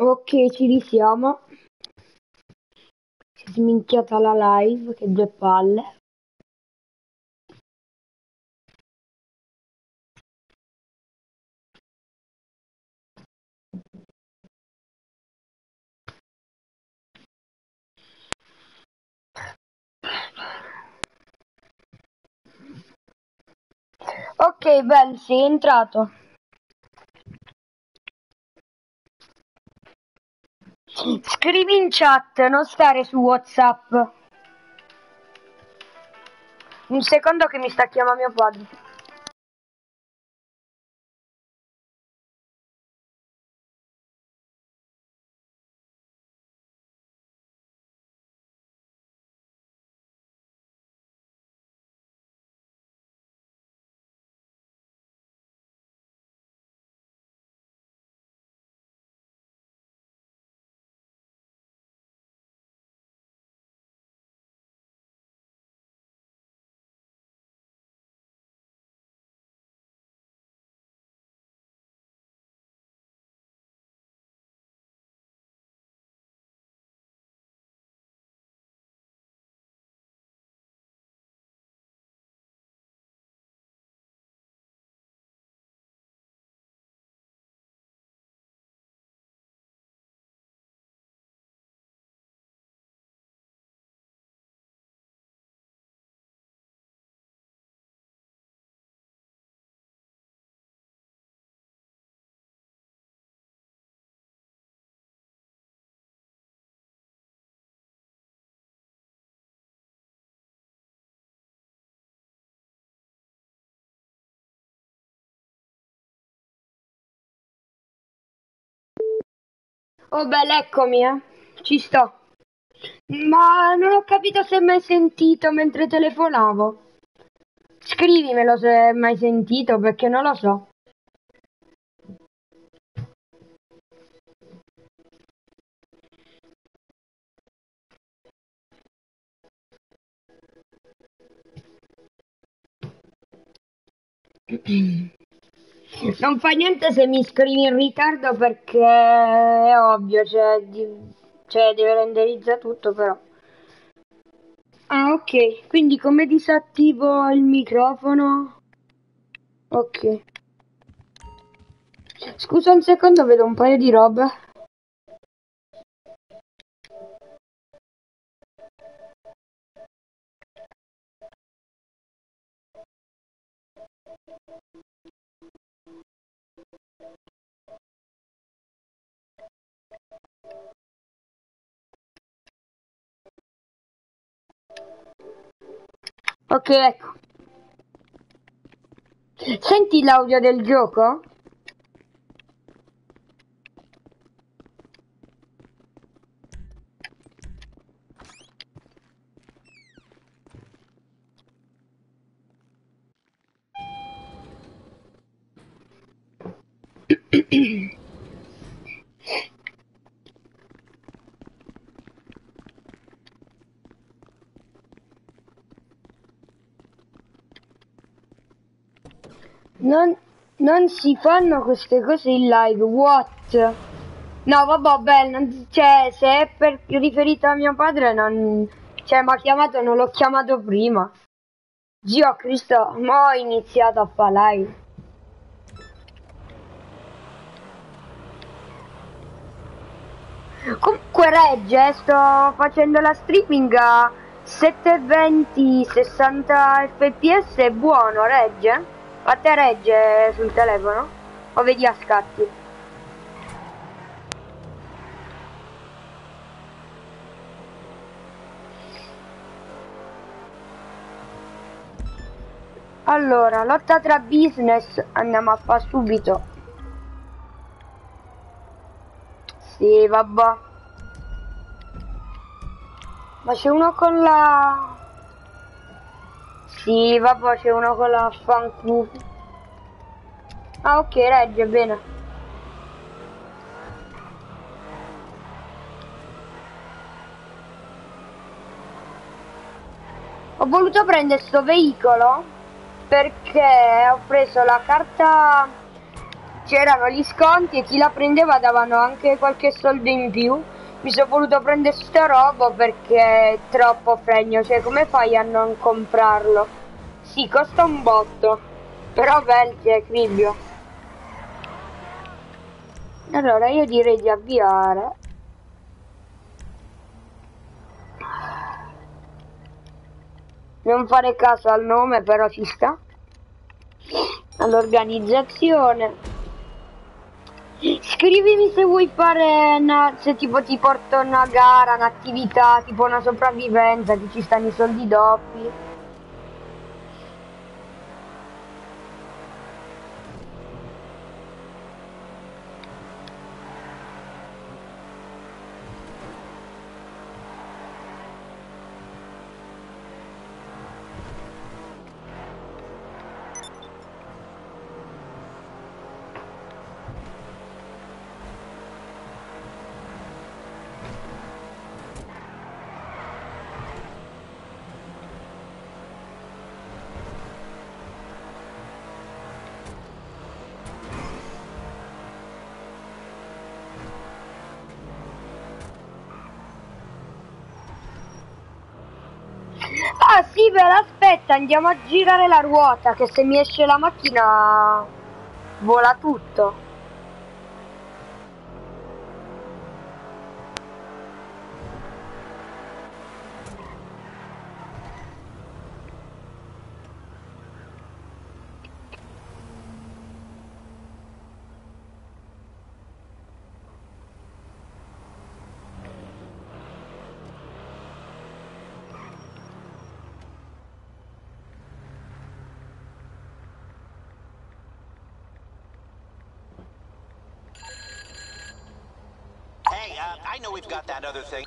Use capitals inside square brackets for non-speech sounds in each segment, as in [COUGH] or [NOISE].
Ok, ci risiamo. Si è sminchiata la live, che due palle. Ok, Ben, sei entrato. Scrivi in chat, non stare su WhatsApp. Un secondo che mi sta chiamando mio padre. Oh beh, eccomi, eh. Ci sto. Ma non ho capito se hai mai sentito mentre telefonavo. Scrivimelo se hai mai sentito, perché non lo so. [CLEARS THROAT] Non fa niente se mi scrivi in ritardo perché è ovvio, cioè, di- cioè deve renderizzare tutto però. Ah, ok, quindi come disattivo il microfono? Ok. Scusa un secondo, vedo un paio di robe. Ok, ecco. Senti l'audio del gioco? [CLEARS THROAT] Non, non si fanno queste cose in live, what? No, vabbè, beh, cioè, se è per riferito a mio padre, non... Cioè, mi ha chiamato, non l'ho chiamato prima. Zio Cristo, mo ho iniziato a fare live. Comunque regge, eh, sto facendo la streaming a 720 60 fps, è buono, regge? A te regge sul telefono? O vedi a scatti? Allora, lotta tra business, andiamo a fare subito. Sì, vabbè. Ma c'è uno con la... Sì, vabbè, c'è uno con la fanculo. Ah, ok, regge, bene. Ho voluto prendere sto veicolo perché ho preso la carta c'erano gli sconti e chi la prendeva davano anche qualche soldo in più. Mi sono voluto prendere sta roba perché è troppo fregno, cioè come fai a non comprarlo? Sì, costa un botto, però bel è cribbio. Allora io direi di avviare. Non fare caso al nome, però ci sta. All'organizzazione. Scrivimi se vuoi fare una, se tipo ti porto una gara, un'attività, tipo una sopravvivenza, che ci stanno i soldi doppi. Ah sì, beh, aspetta, andiamo a girare la ruota, che se mi esce la macchina vola tutto. Uh, I know we've got that other thing.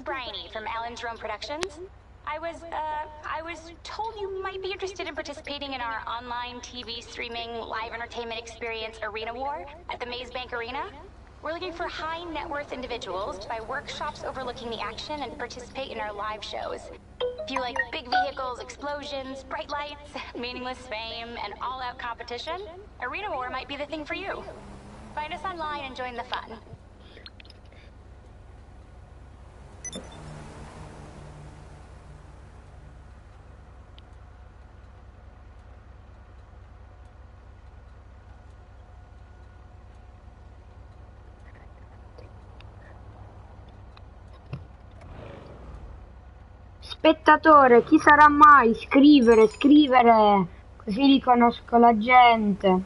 Is Bryony from Alan's Rome Productions. I was, uh, I was told you might be interested in participating in our online TV streaming live entertainment experience Arena War at the Maze Bank Arena. We're looking for high net worth individuals to buy workshops overlooking the action and participate in our live shows. If you like big vehicles, explosions, bright lights, [LAUGHS] meaningless fame, and all out competition, Arena War might be the thing for you. Find us online and join the fun. Spettatore, chi sarà mai? Scrivere, scrivere, così riconosco la gente.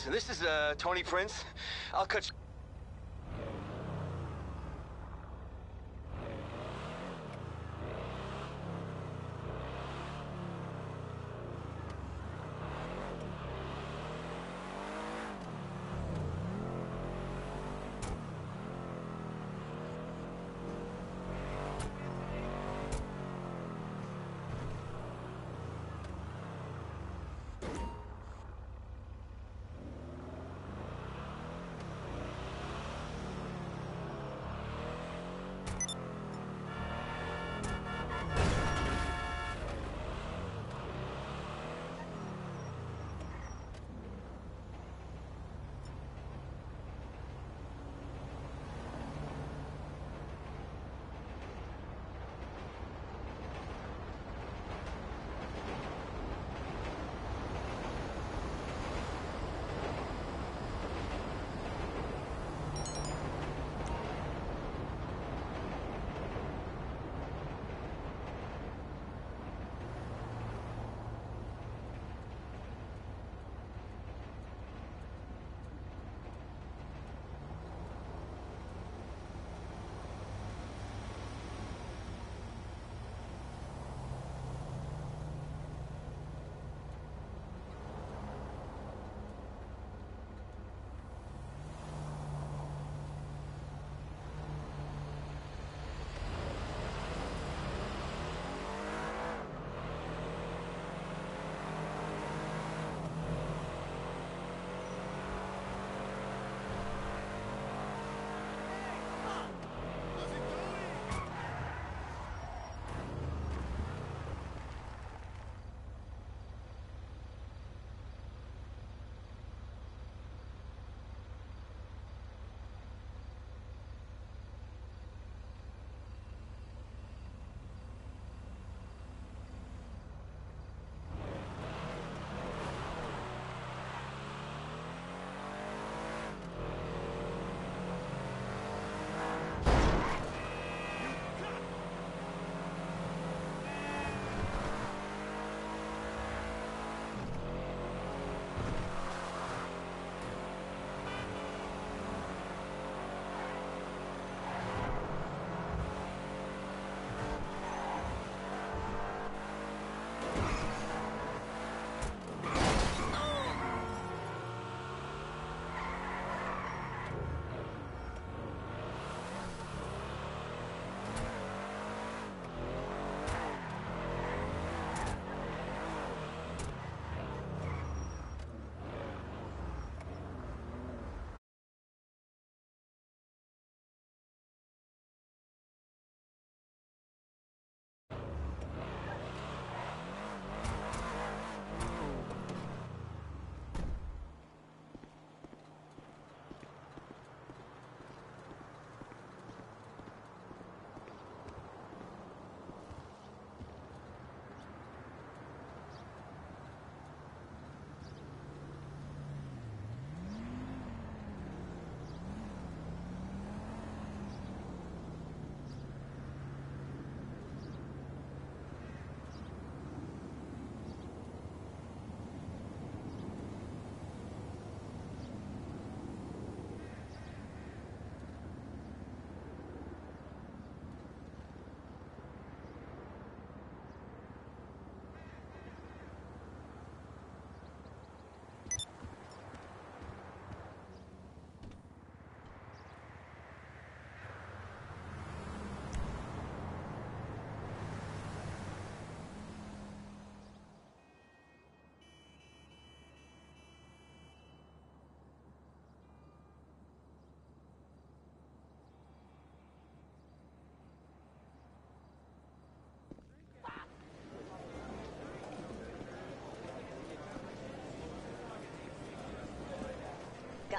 Listen, this is uh, Tony Prince. I'll cut. you-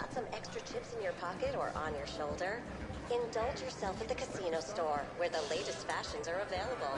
Got some extra chips in your pocket or on your shoulder? Indulge yourself at the casino store, where the latest fashions are available.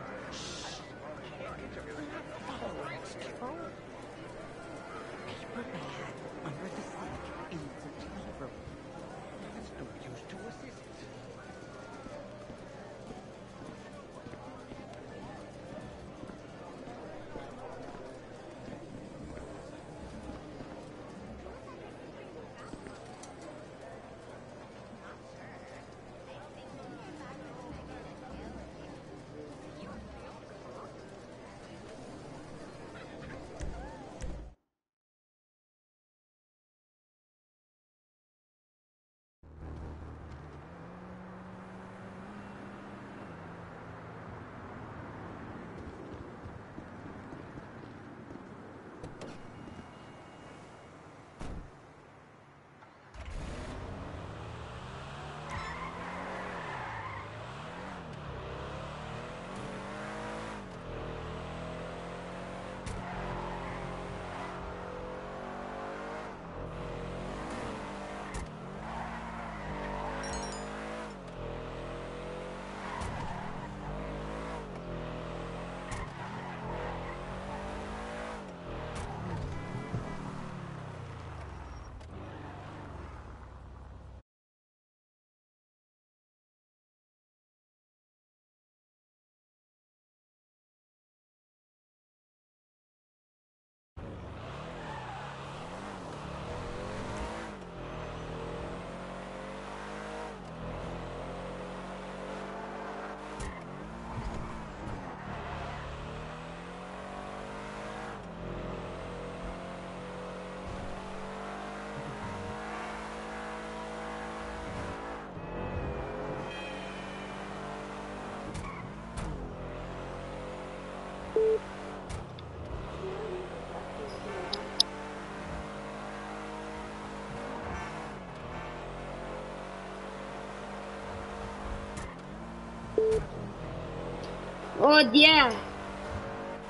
Oddio!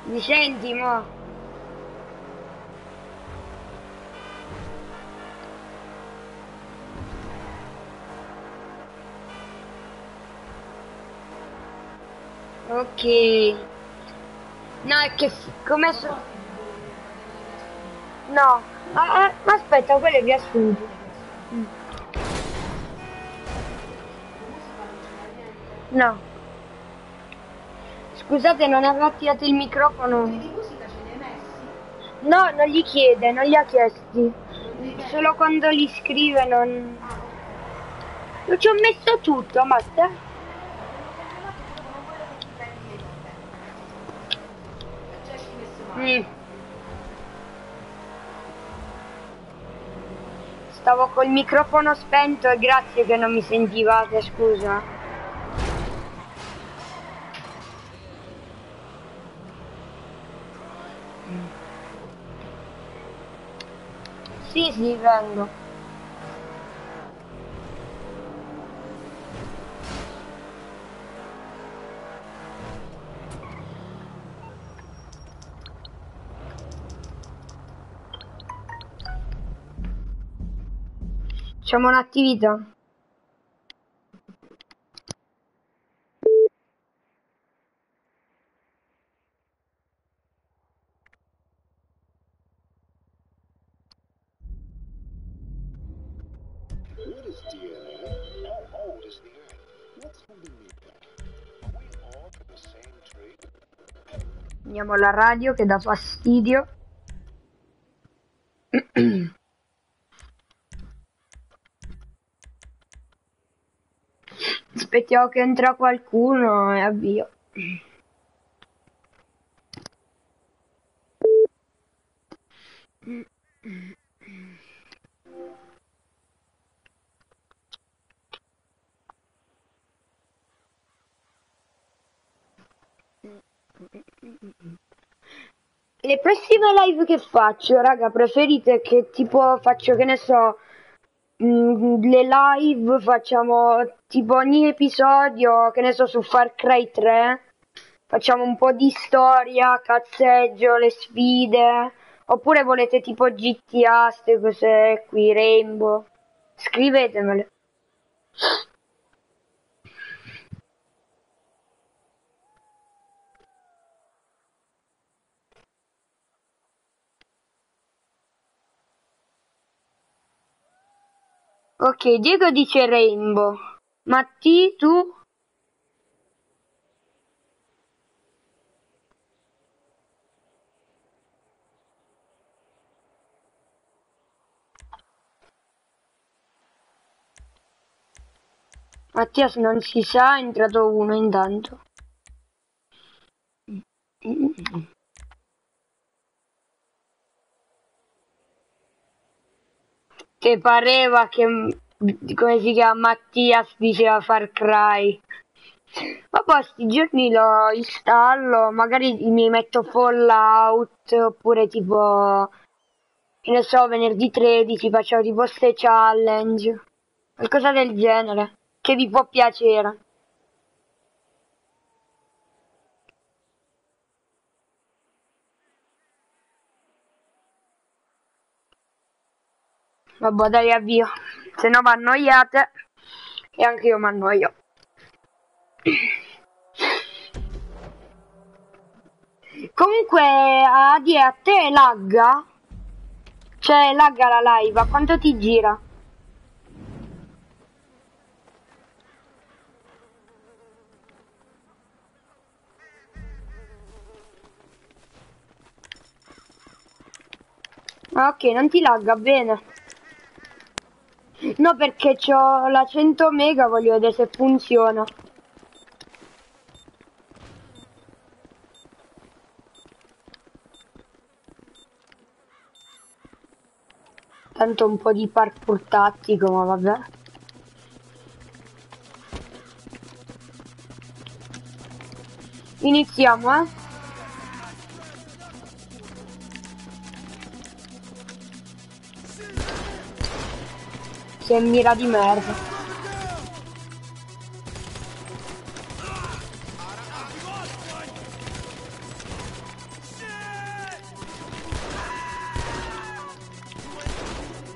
Mi senti, mo? Ok. No, è che come so... No, ah, ah, ma aspetta, quello è riassunto. Mm. No. Scusate, non avevo attivato il microfono. No, non gli chiede, non gli ha chiesti. Solo quando li scrive non... Io ci ho messo tutto, basta. Mm. Stavo col microfono spento e grazie che non mi sentivate, scusa. Sì, vengo. Facciamo un'attività. Andiamo alla radio che dà fastidio. [CLEARS THROAT] Aspettiamo che entra qualcuno e avvio. [CLEARS THROAT] Le prossime live che faccio, raga, preferite che tipo faccio, che ne so, mm, le live facciamo tipo ogni episodio, che ne so, su Far Cry 3, facciamo un po' di storia, cazzeggio, le sfide, oppure volete tipo GTA, ste cose qui, Rainbow, scrivetemele. Ok, Diego dice Rainbow. Matti, tu? Mattias non si sa, è entrato uno intanto. Che pareva che, come si chiama, Mattias diceva Far Cry. Ma poi sti giorni lo installo, magari mi metto Fallout, oppure tipo, che ne so, venerdì 13 facciamo tipo ste challenge, qualcosa del genere, che vi può piacere. Vabbè, dai, avvio. Se no vi annoiate e anche io mi annoio. Comunque, Adi, a te lagga? Cioè, lagga la live, a quanto ti gira? Ah, ok, non ti lagga, bene. No, perché c'ho la 100 mega, voglio vedere se funziona. Tanto un po' di parkour tattico, ma vabbè. Iniziamo, eh? Che mira di merda.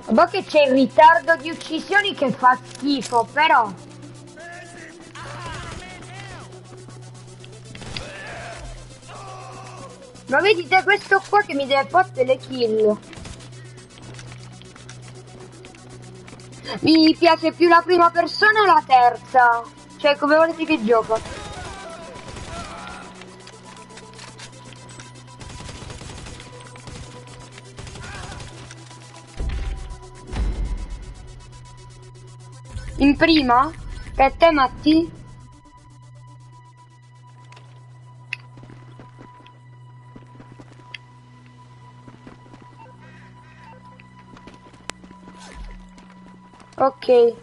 Boh che c'è il ritardo di uccisioni che fa schifo, però... Ma vedi vedete questo qua che mi deve fare le kill. Mi piace più la prima persona o la terza? Cioè come volete che gioco? In prima? Per te Matti? Ok.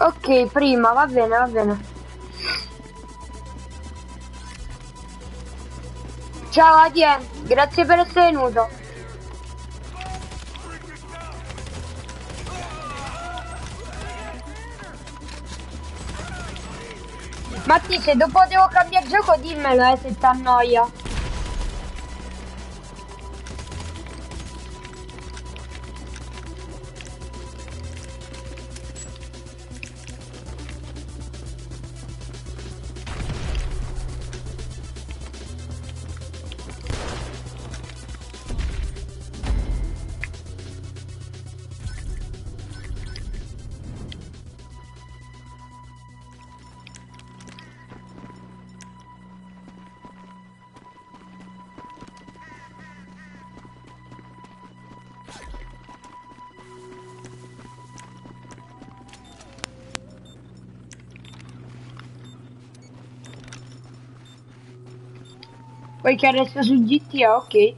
Ok, prima, va bene, va bene. Ciao Adie, grazie per essere venuto. Matti, se dopo devo cambiare gioco dimmelo eh, se ti annoia. Poi che resta su GTA, ok.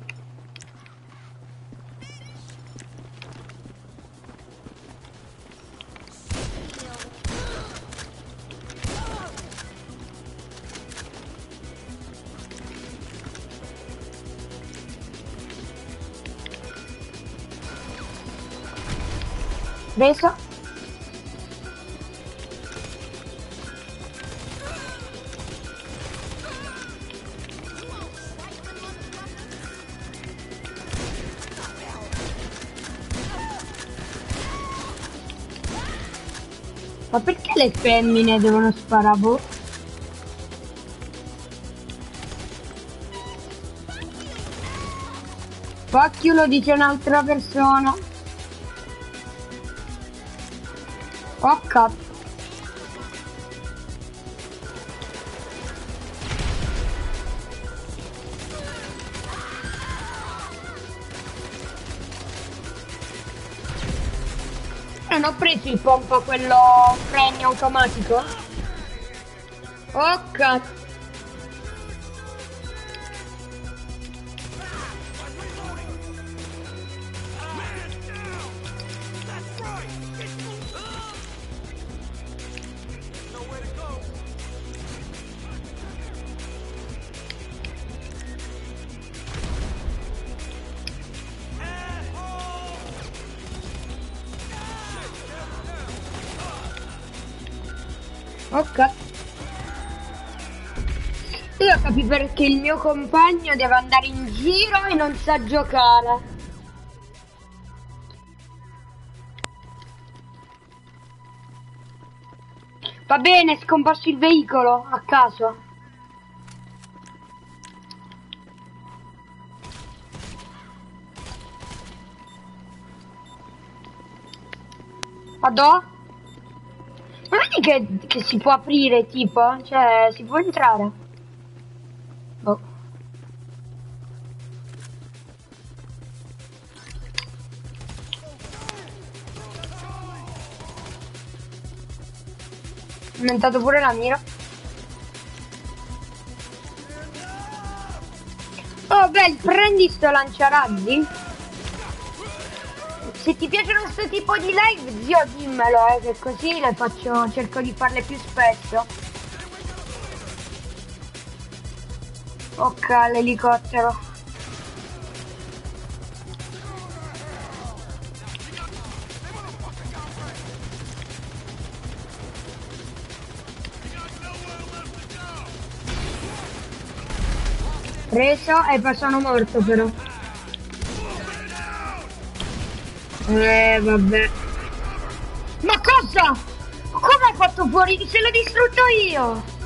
Presa. Le femmine devono sparare? boh? Fuck lo dice un'altra persona. Oh cazzo. Il pompa quello freni automatico? Oh cazzo. Perché il mio compagno deve andare in giro e non sa giocare. Va bene, scomparso il veicolo a caso. Vado? Ma vedi che, che si può aprire tipo? Cioè, si può entrare? Aumentato pure la mira. Oh beh, prendi sto lanciarazzi. Se ti piacciono questo tipo di live, zio dimmelo, eh, che così le faccio, cerco di farle più spesso. Ok, l'elicottero. Preso e poi sono morto però. Eh vabbè. Ma cosa? Come hai fatto fuori? Se l'ho distrutto io!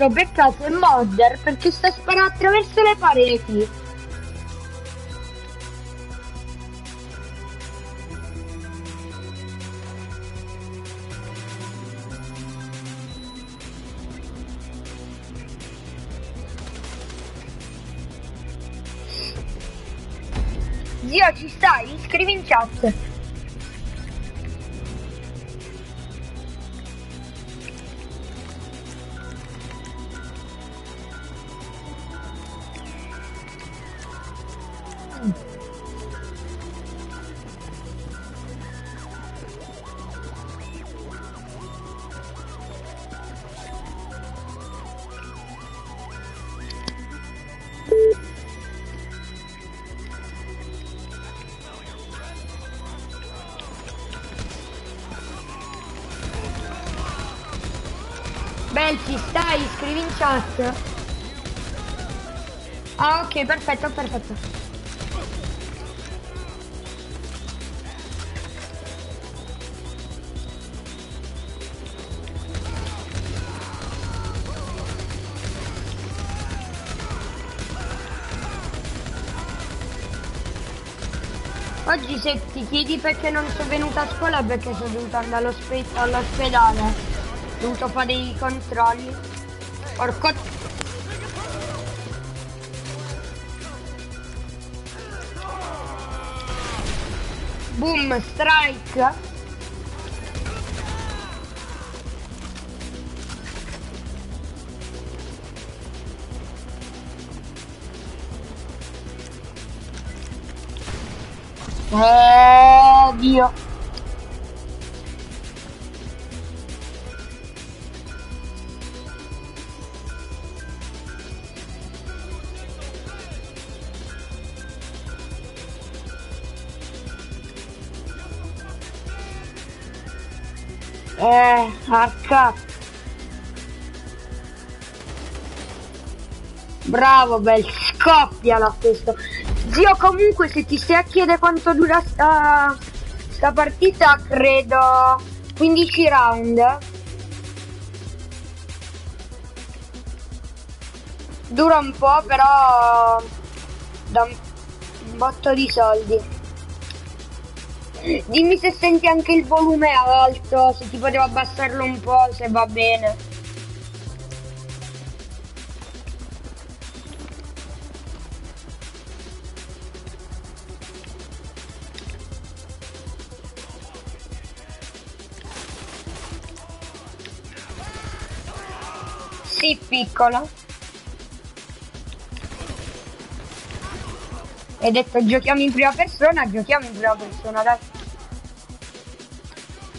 Questo peccato è modder perché sta sparando attraverso le pareti. Zio, ci stai? Scrivi in chat. Chat. Ah, ok, perfetto, perfetto. Oggi se ti chiedi perché non sono venuta a scuola perché sono dovuta andare all'ospe- all'ospedale. Ho dovuto fare dei controlli. Porco... Boom, strike. Bravo, bel, scoppiala questo. Zio, comunque, se ti stai a chiedere quanto dura sta, sta partita, credo 15 round. Dura un po', però da un botto di soldi. Dimmi se senti anche il volume alto, se ti potevo abbassarlo un po', se va bene. Sì, piccola. Hai detto giochiamo in prima persona, giochiamo in prima persona, dai.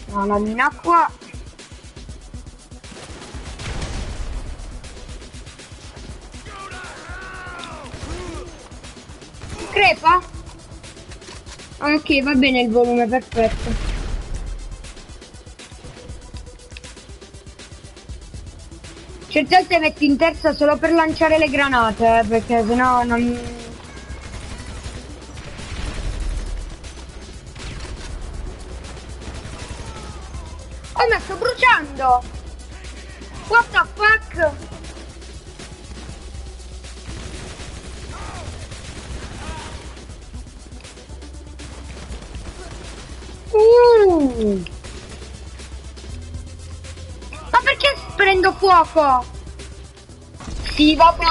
No, la mina qua. Crepa? Ok, va bene il volume, perfetto. Certe volte metti in terza solo per lanciare le granate, eh, perché sennò non... fuoco? Sì, vabbè,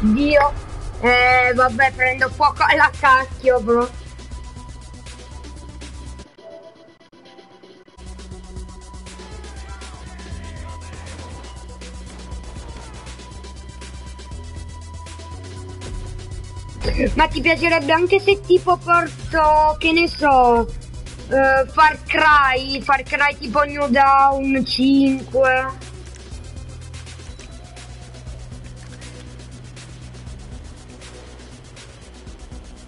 Dio. Eh, vabbè, prendo fuoco alla cacchio, bro. Ma ti piacerebbe anche se tipo porto, che ne so, eh, Far Cry, Far Cry tipo New Down 5?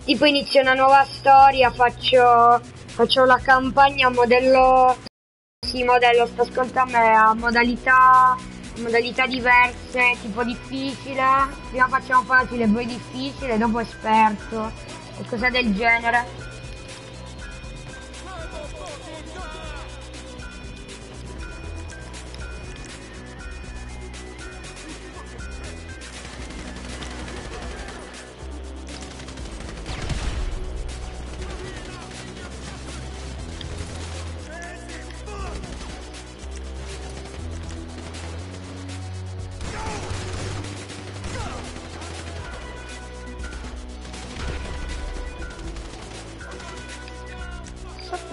Tipo inizio una nuova storia, faccio, faccio la campagna a modello, sì modello, sto ascoltando me, a modalità, modalità diverse, tipo difficile, prima facciamo facile, poi difficile, dopo esperto, cose del genere.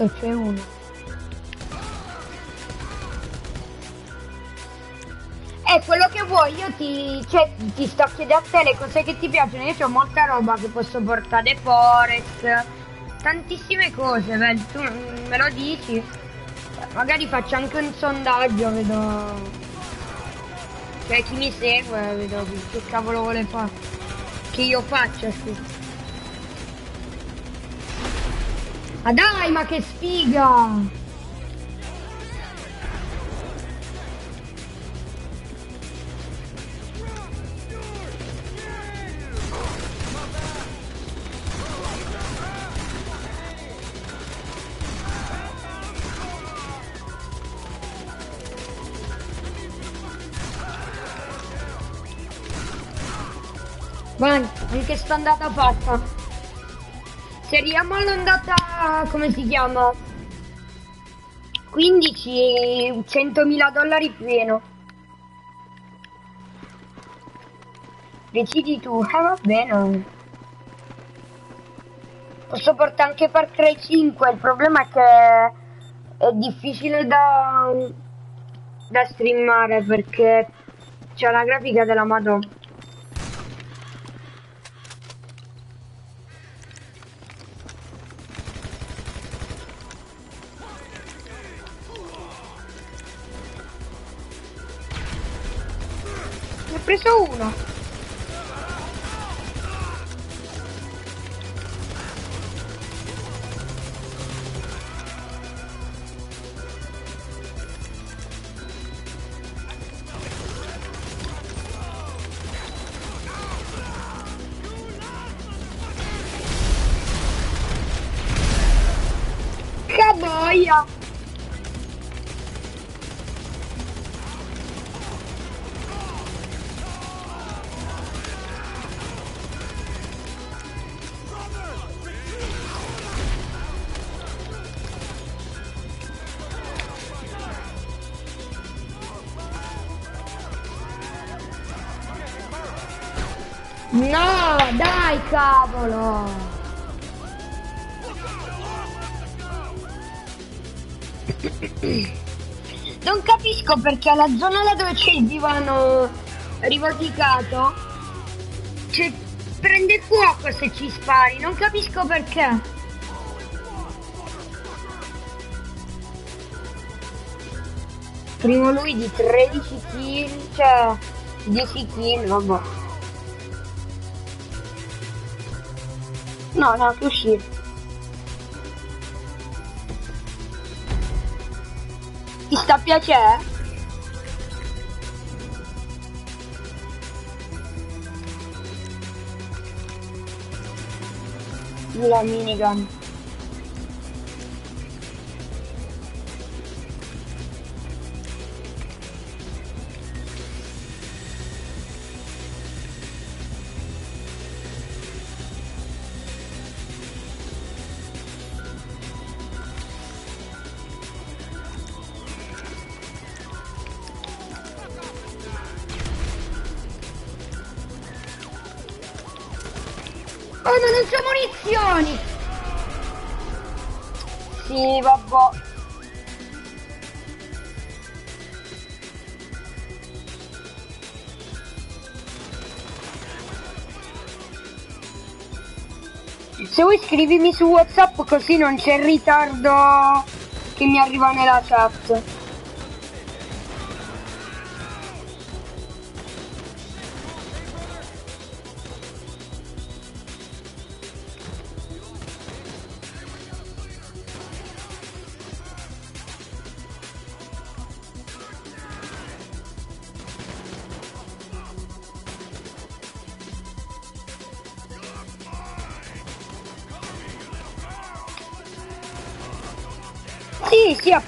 Sotto c'è uno. È quello che vuoi, io ti, cioè, ti sto chiedendo a te le cose che ti piacciono, io ho molta roba che posso portare, Forex, tantissime cose, beh, tu me lo dici, magari faccio anche un sondaggio, vedo, cioè chi mi segue, vedo che cavolo vuole fare, che io faccio, sì. Ma dai, ma che sfiga! Vai, anche sta andata fatta. Seriamo come si chiama? 15, 100.000 dollari pieno. Decidi tu, eh va bene. Posso portare anche Far Cry 5, il problema è che è difficile da, da streamare perché c'è la grafica della Madonna. Preso uno. Capisco perché alla zona là dove c'è il divano rivolticato cioè, prende fuoco se ci spari, non capisco perché. Primo lui di 13 kill, cioè 10 kill, vabbè. No, no, che uscire. Ti sta a piacere? La minigun. Se vuoi scrivimi su Whatsapp così non c'è il ritardo che mi arriva nella chat.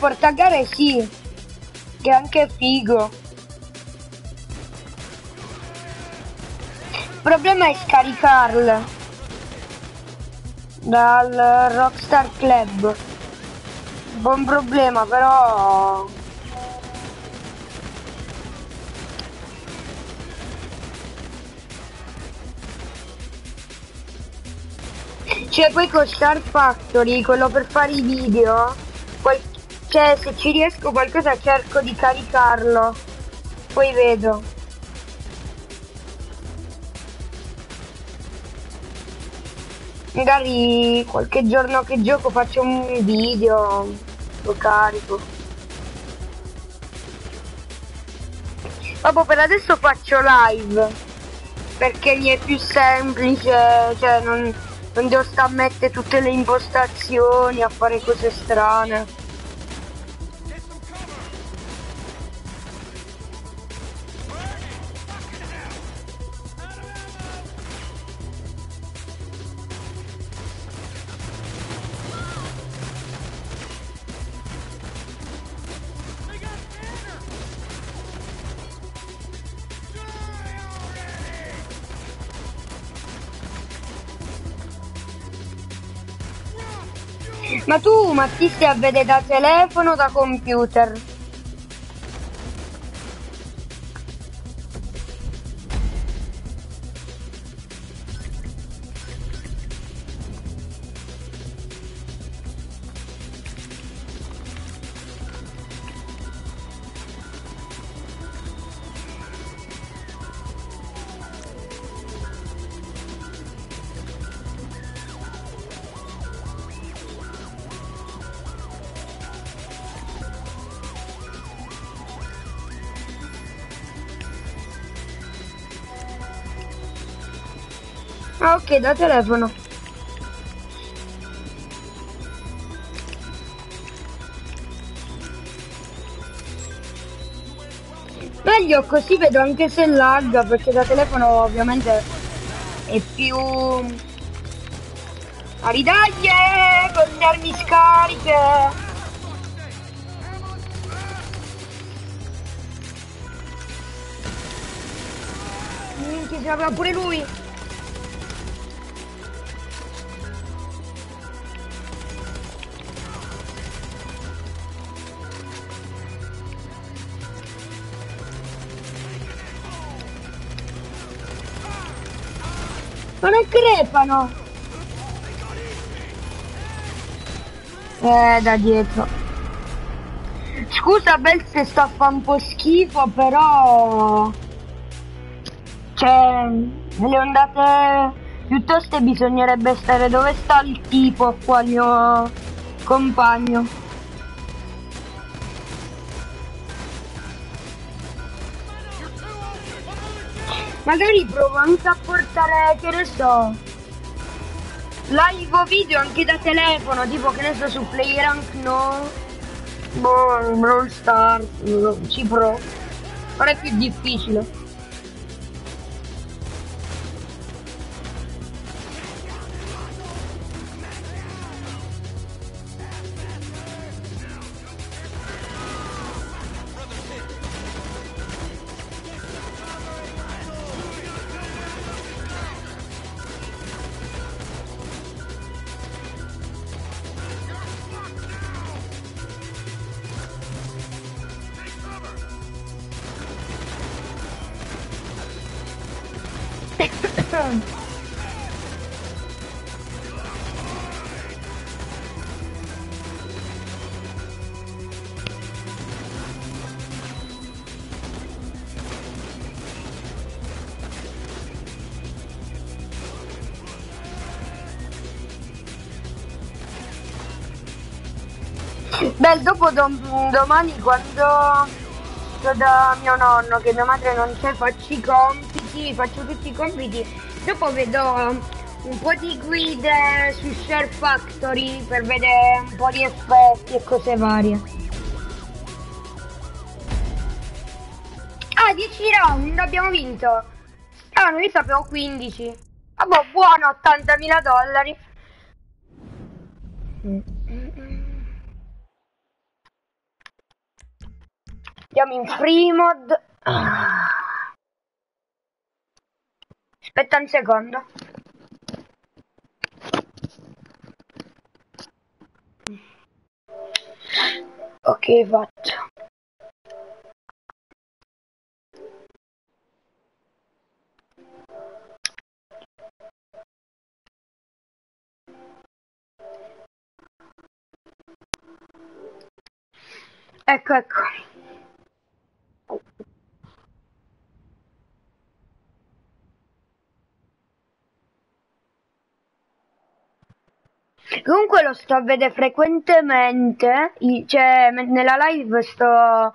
Portagare sì. Che anche figo. Il problema è scaricarla dal Rockstar Club. Buon problema, però Cioè poi con Star Factory, quello per fare i video, cioè se ci riesco qualcosa cerco di caricarlo, poi vedo. Magari qualche giorno che gioco faccio un video, lo carico. Dopo per adesso faccio live, perché mi è più semplice, cioè non, non devo stare a mettere tutte le impostazioni, a fare cose strane. Ma tu, ma ti stai a vedere da telefono o da computer? Ah ok, da telefono. Meglio così vedo anche se lagga perché da telefono ovviamente è più... A ridaglie con le armi scariche! Minchia, ce l'aveva pure lui! Crepano! Eh, da dietro. Scusa Bel se sta a fa un po' schifo, però... Cioè, le ondate... Piuttosto bisognerebbe stare dove sta il tipo qua, il mio compagno. Magari provo anche a portare, che ne so, live o video anche da telefono, tipo che ne so su Playrank no, boh, Brawl Stars, no, ci provo. Ora è più difficile. Okay. Beh, dopo dom domani quando sto da mio nonno che mia madre non c'è, faccio i compiti, faccio tutti i compiti Dopo vedo un po' di guide su Share Factory per vedere un po' di effetti e cose varie. Ah, 10 round, abbiamo vinto. Ah, noi sapevo 15. Vabbè, buono, 80.000 dollari. Andiamo in free mod. Aspetta un secondo. Ok, fatto. Ecco, ecco. Comunque lo sto a vedere frequentemente, cioè nella live sto...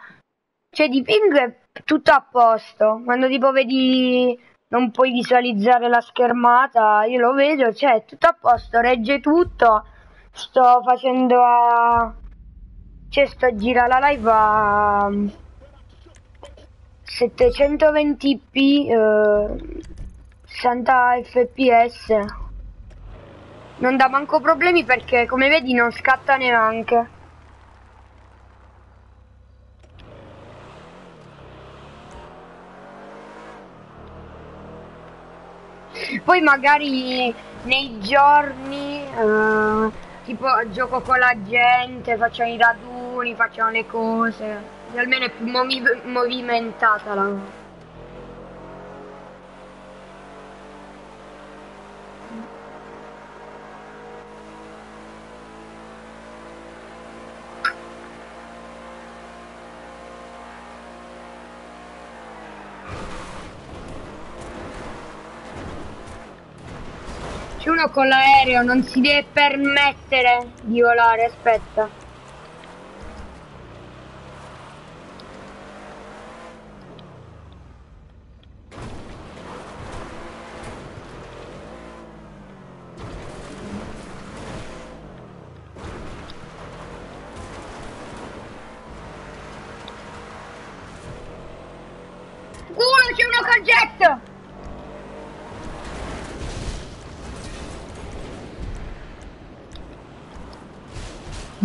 Cioè di ping è tutto a posto, quando tipo vedi non puoi visualizzare la schermata, io lo vedo, cioè tutto a posto, regge tutto, sto facendo a... Cioè sto a girare la live a 720p, eh, 60 fps. Non dà manco problemi perché come vedi non scatta neanche. Poi magari nei giorni, eh, tipo gioco con la gente, facciamo i raduni, facciamo le cose. Almeno è più movi- movimentata la... con l'aereo, non si deve permettere di volare, aspetta.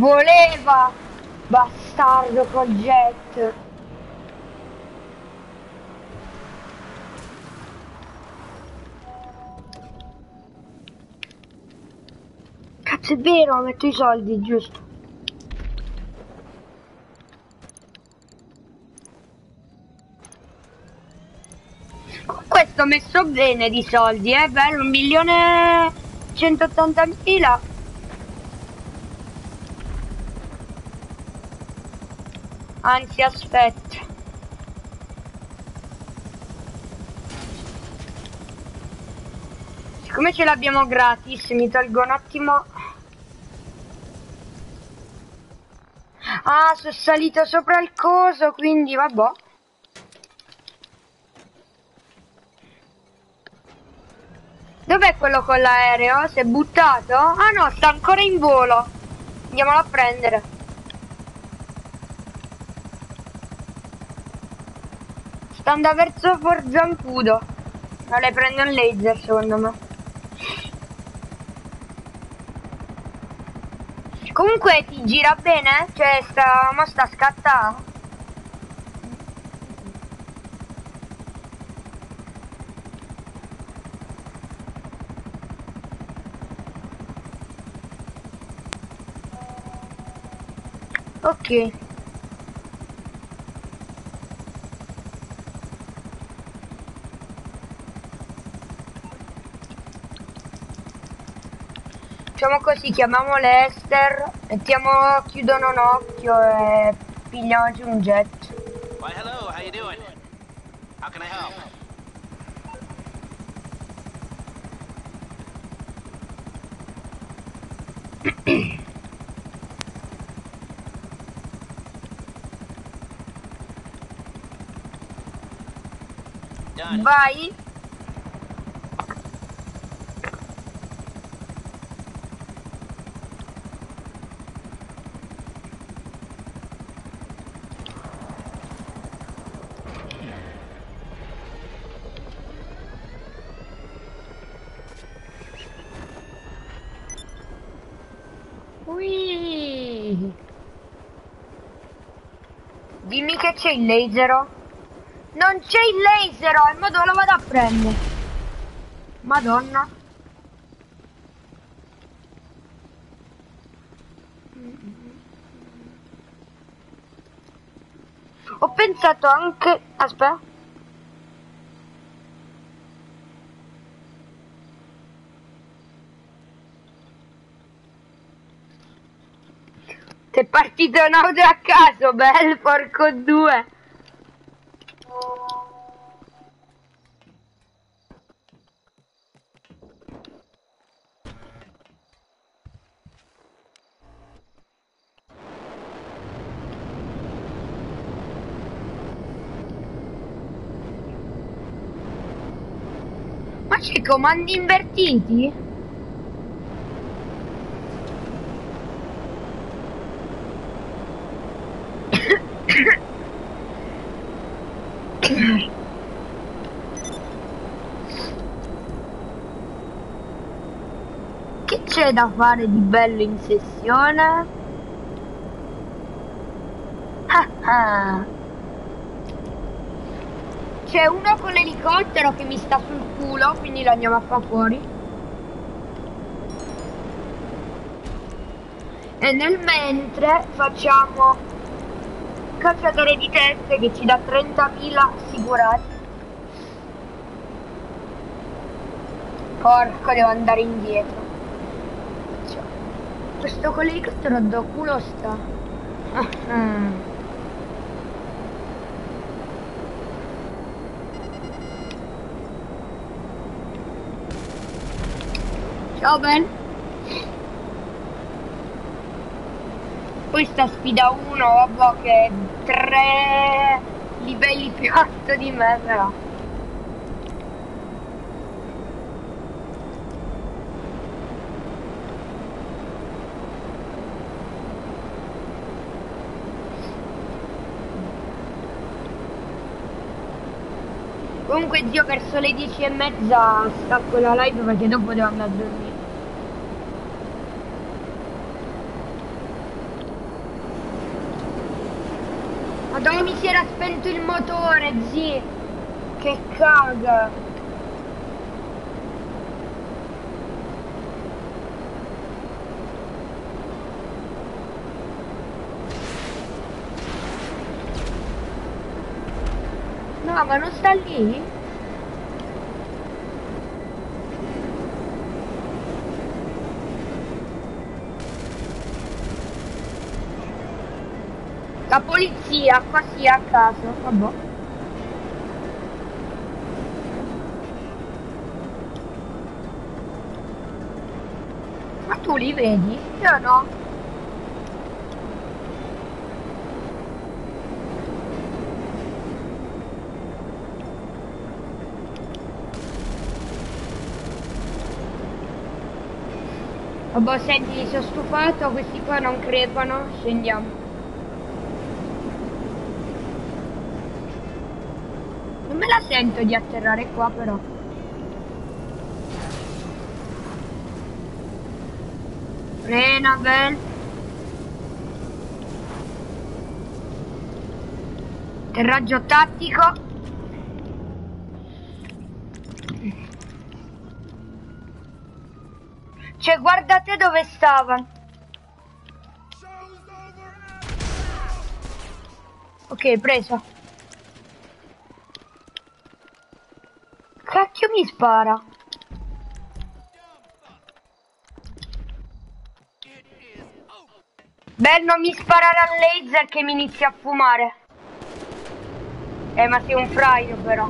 Voleva! Bastardo col jet! Cazzo è vero, metto i soldi, giusto? Questo messo bene di soldi, eh? Bello, un milione 180 Anzi, aspetta. Siccome ce l'abbiamo gratis, mi tolgo un attimo. Ah, sono salito sopra il coso, quindi vabbè. Dov'è quello con l'aereo? Si è buttato? Ah no, sta ancora in volo. Andiamolo a prendere. Sta andando verso Forzancudo. Ma le prende un laser secondo me. Comunque ti gira bene? Cioè sta. ma sta scattando? Ok. facciamo così, chiamiamo Lester, mettiamo chiudono un occhio e pigliamoci un jet. Why hello, how you doing? How can I help? Vai! C'è il laser. Non c'è il laser, il modo lo vado a prendere. Madonna. Ho pensato anche... Aspetta. È partito un auto a caso, bel porco due. Ma c'è comandi invertiti? Che c'è da fare di bello in sessione? Ah ah. C'è uno con l'elicottero che mi sta sul culo, quindi lo andiamo a far fuori. E nel mentre facciamo cacciatore di teste che ci dà 30.000 assicurati. Porco, devo andare indietro. Questo con l'elicottero da culo sta. Ah, ah. Ciao Ben. Questa sfida 1, vabbè che è tre livelli più alto di me però. Comunque zio verso le 10 e mezza stacco la live perché dopo devo andare a dormire. Madonna mi si era spento il motore, zi. Che caga. No, ma non sta lì? La polizia, qua sì a caso, vabbè. Ma tu li vedi? Io no. Vabbè, senti, sono stufato, questi qua non crepano, scendiamo. Non me la sento di atterrare qua però. Frena, bel. Atterraggio tattico. Cioè, guardate dove stava. Ok, preso. Spara. Beh, non mi sparare al laser che mi inizia a fumare. Eh, ma sei un fraio però.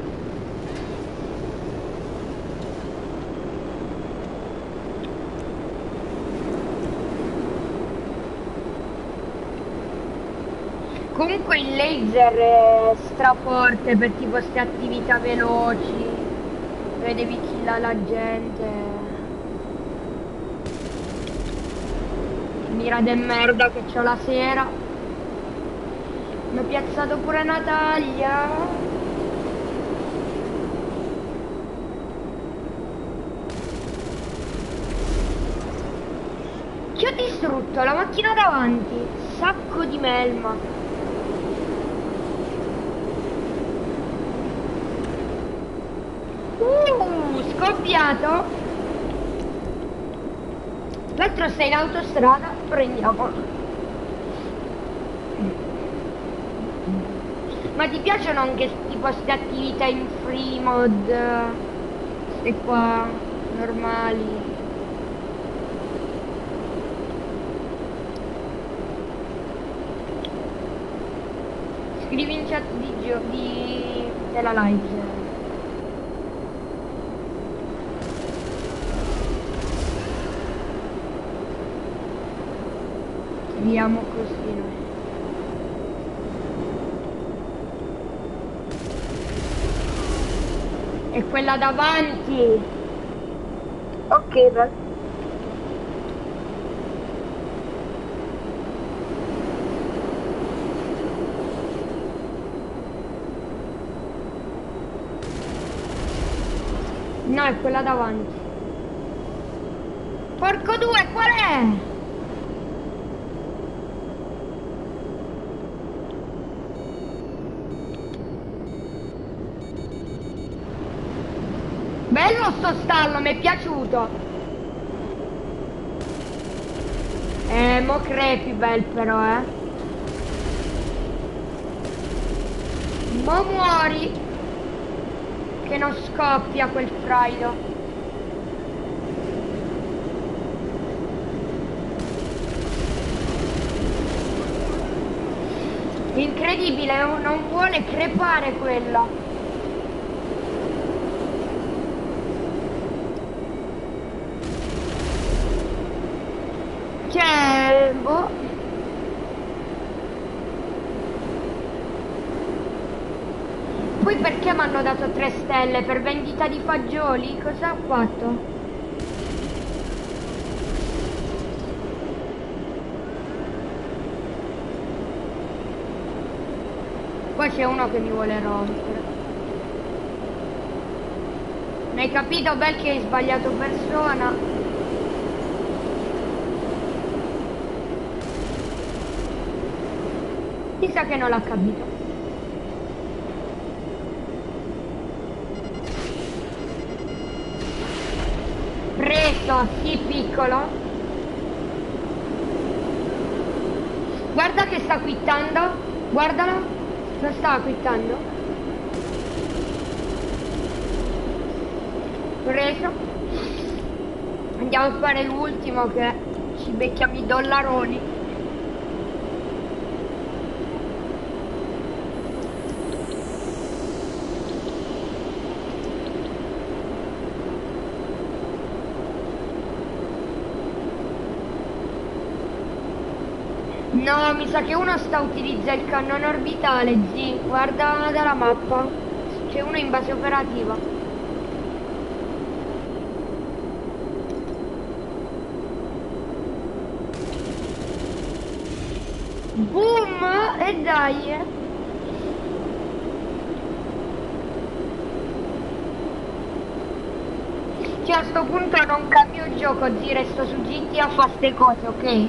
Comunque il laser è straforte per tipo queste attività veloci. Dove devi killare la gente. Mira de merda che c'ho la sera. Mi ha piazzato pure Natalia. Che ho distrutto la macchina davanti. Sacco di melma. Uh, scoppiato. L'altro sta in autostrada, prendiamolo. Ma ti piacciono anche tipo queste attività in free mod? Queste qua, normali? Scrivi in chat di, di della live. Scriviamo così noi. E quella davanti. Ok, va. No, è quella davanti. Porco due, qual è? Bello sto stallo, mi è piaciuto. Eh, mo crepi bel però, eh. Mo muori. Che non scoppia quel fraido. Incredibile, non vuole crepare quello. Cioè, boh. Poi perché mi hanno dato 3 stelle? Per vendita di fagioli? Cosa ho fatto? Qua c'è uno che mi vuole rompere. Non hai capito, Bel, che hai sbagliato persona? Sa che non l'ha capito. Sì piccolo. Guarda che sta quittando. Guardalo. Lo sta quittando. Preso. Andiamo a fare l'ultimo che ci becchiamo i dollaroni. No, mi sa che uno sta utilizzando il cannone orbitale, zi. Guarda dalla mappa. C'è uno in base operativa. Boom! E dai! eh. Cioè a sto punto non cambio gioco, zi, resto su GT a fare ste cose, ok?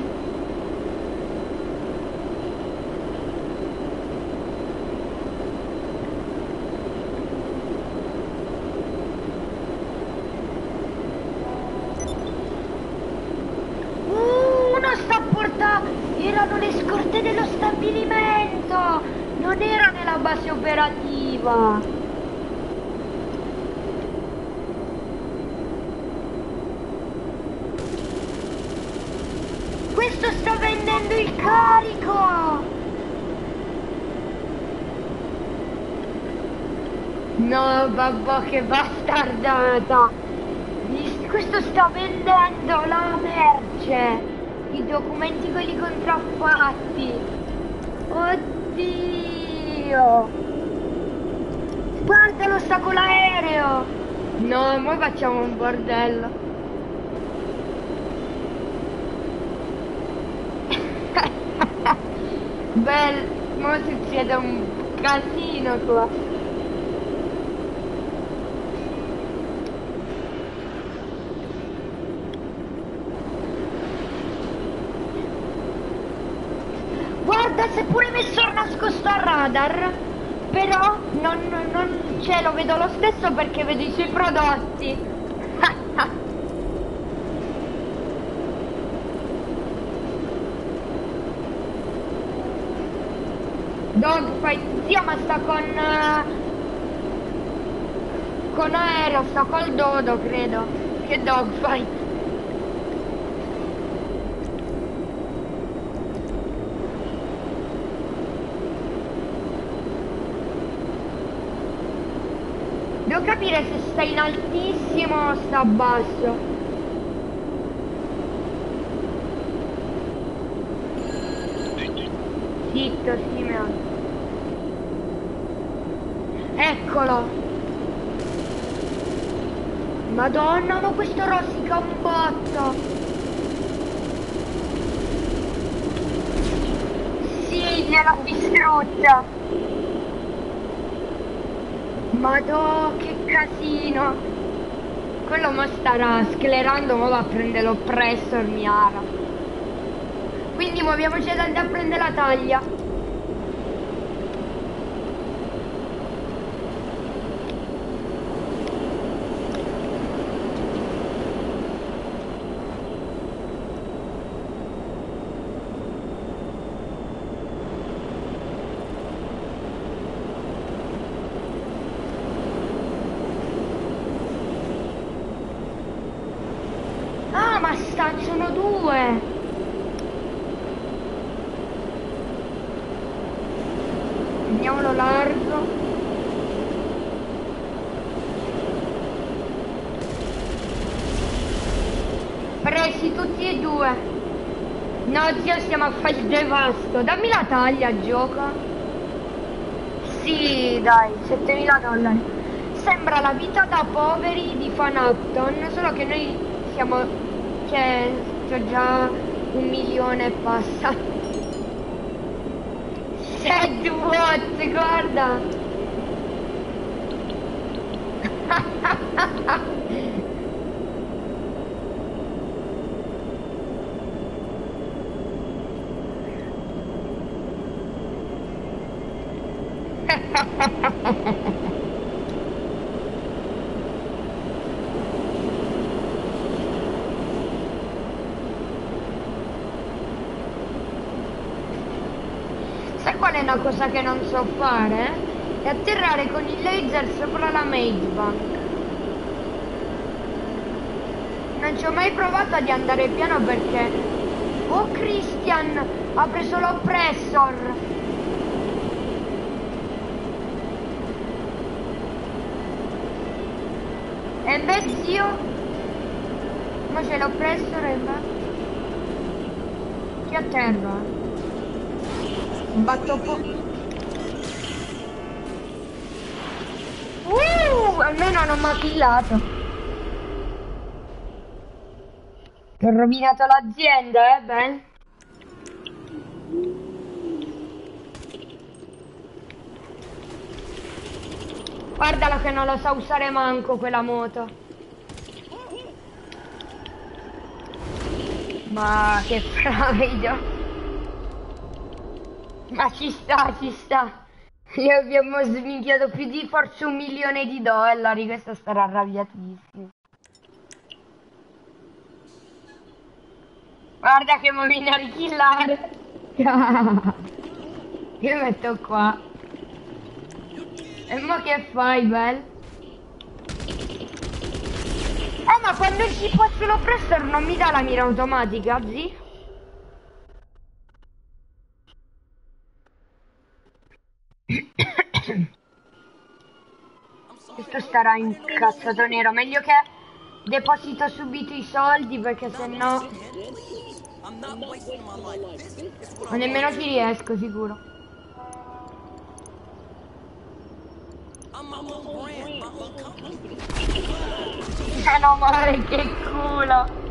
Uh, uno sta a portare... Erano le scorte dello stabilimento! Non era nella base operativa! Questo sta vendendo il carico! No, babbo, che bastardata! Questo sta vendendo la merce! I documenti quelli contraffatti! Oddio! Guardalo, sta con l'aereo! No, noi facciamo un bordello. [LAUGHS] Bel, mo succede un casino qua. Guarda, si è pure messo nascosto al radar, però non, non ce lo vedo lo stesso perché vedo i suoi prodotti. [LAUGHS] Dogfight, zio ma sta con... eh, con aereo, sta col dodo credo. Che dogfight. Devo capire se sta in altissimo o sta basso. Zitto, Simeon. Eccolo. Madonna, ma questo rosica un botto. Sì, gliel'ho distrutta. Madò, che casino! Quello mo starà sclerando, mo va a prendere l'oppressor Miara. Quindi muoviamoci ad andare a prendere la taglia. Ah, ma sta, sono due! Andiamolo largo. Presi tutti e due. No, zio, stiamo a fare il devasto. Dammi la taglia, gioco. Sì, dai, 7000 dollari. Sembra la vita da poveri di Fanapton, solo che noi siamo... Cioè, c'ho già un milione e passa. Sad what, guarda! [LAUGHS] cosa che non so fare? È atterrare con il laser sopra la Maze Bank. Non ci ho mai provato ad andare piano perché... Oh Christian! Ha preso l'oppressor! E beh zio? Ma c'è l'oppressor e beh? Chi atterra? Batto po'. Uh, almeno non mi ha killato. Ti ho rovinato l'azienda, eh, Ben? Guardalo che non lo sa usare manco quella moto. Ma che [LAUGHS] fraido. Ma ci sta, ci sta. Gli abbiamo sminchiato più di forse un milione di dollari. Questo starà arrabbiatissimo. Guarda che viene a rikillare. [LAUGHS] Io metto qua. E mo che fai, Bel? Eh, ma quando ci passo l'oppressor non mi dà la mira automatica, zi? Questo starà incazzato nero. Meglio che deposito subito i soldi perché sennò... Ma nemmeno ci riesco, sicuro. Meno male che culo.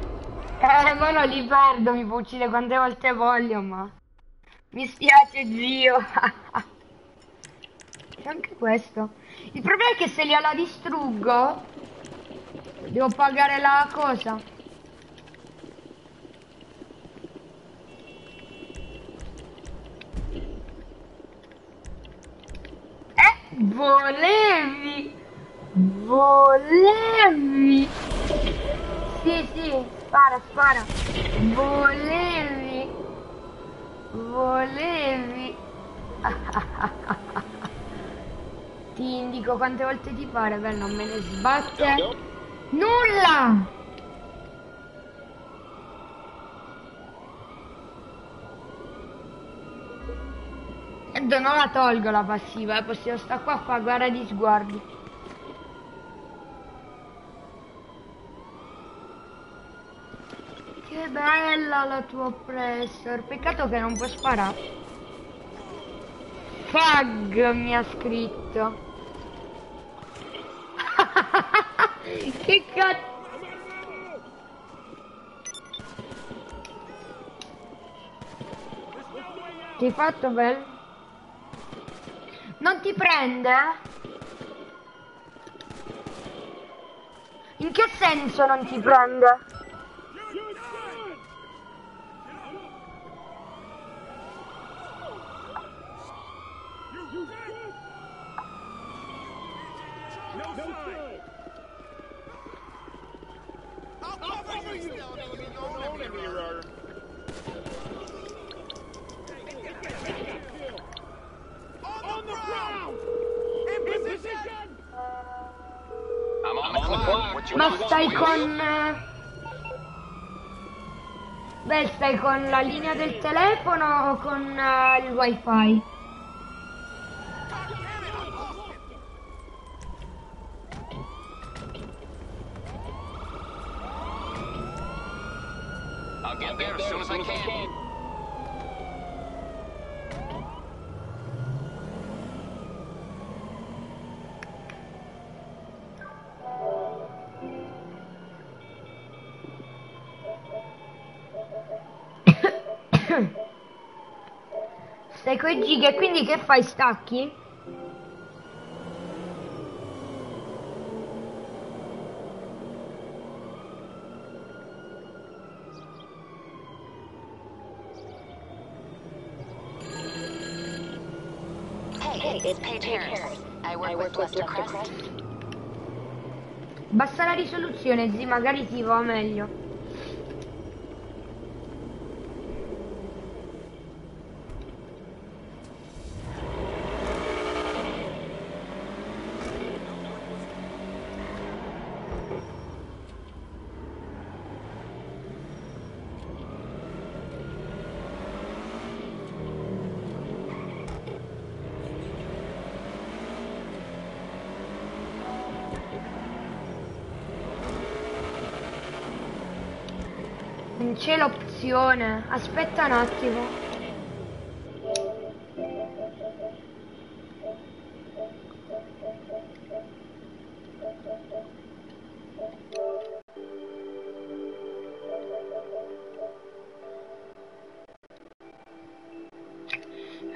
Eh, ma non li perdo, mi può uccidere quante volte voglio, ma... Mi spiace, zio. [LAUGHS] C'è anche questo. Il problema è che se gliela distruggo, devo pagare la cosa. Eh, volevi, volevi. Sì, sì, spara, spara. Volevi, volevi. [LAUGHS] Ti indico quante volte ti pare, beh, non me ne sbatte. Nulla! E non la tolgo la passiva, eh, possiamo sta qua a fare guerra di sguardi. Che bella la tua oppressor, peccato che non può sparare. Fag mi ha scritto. [LAUGHS] che cazzo. Che hai fatto, Bel? Non ti prende? In che senso non ti prende? Ma stai con... eh, Beh, stai con la linea del telefono o con eh, il wifi? 5 giga, quindi che fai stacchi? Hey, it's Paige Basta la risoluzione, zii, magari ti va meglio. C'è l'opzione. Aspetta un attimo.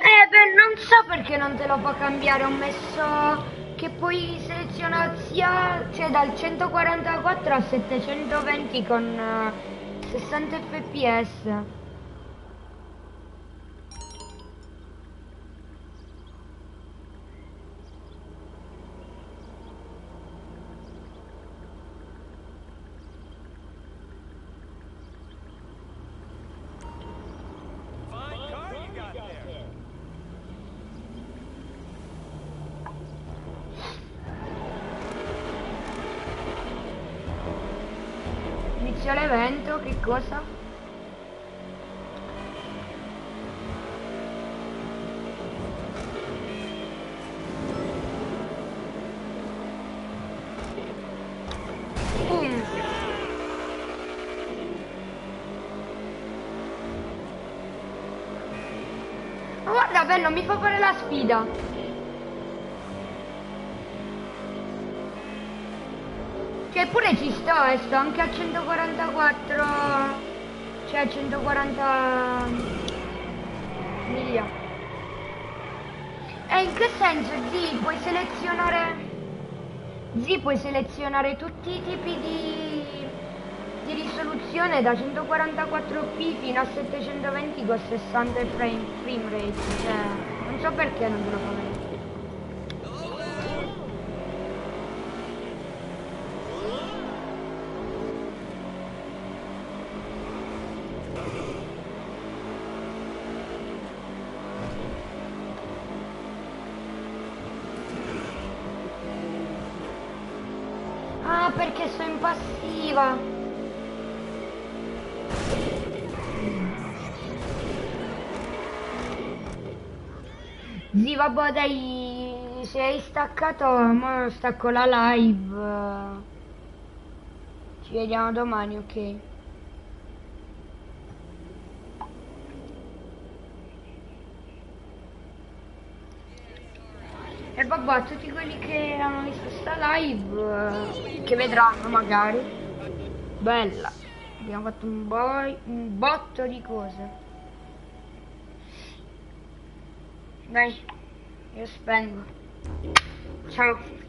Eh non so perché non te lo può cambiare, ho messo che puoi selezionare sia, cioè dal 144 a 720 con eh, 60 fps. Inizio l'evento, che cosa? Ci sto, eh, sto anche a 144, cioè a 140 miglia. E in che senso, Zi, puoi selezionare, Zi, puoi selezionare tutti i tipi di, di risoluzione da 144p fino a 720 con 60 frame, frame rate, cioè, non so perché non te lo fa vedere. Vabbè, dai, se hai staccato, mo stacco la live. Ci vediamo domani, ok? E vabbè, a tutti quelli che hanno visto sta live, che vedranno magari. Bella. Abbiamo fatto un, boi- un botto di cose. Dai, io spengo. Ciao.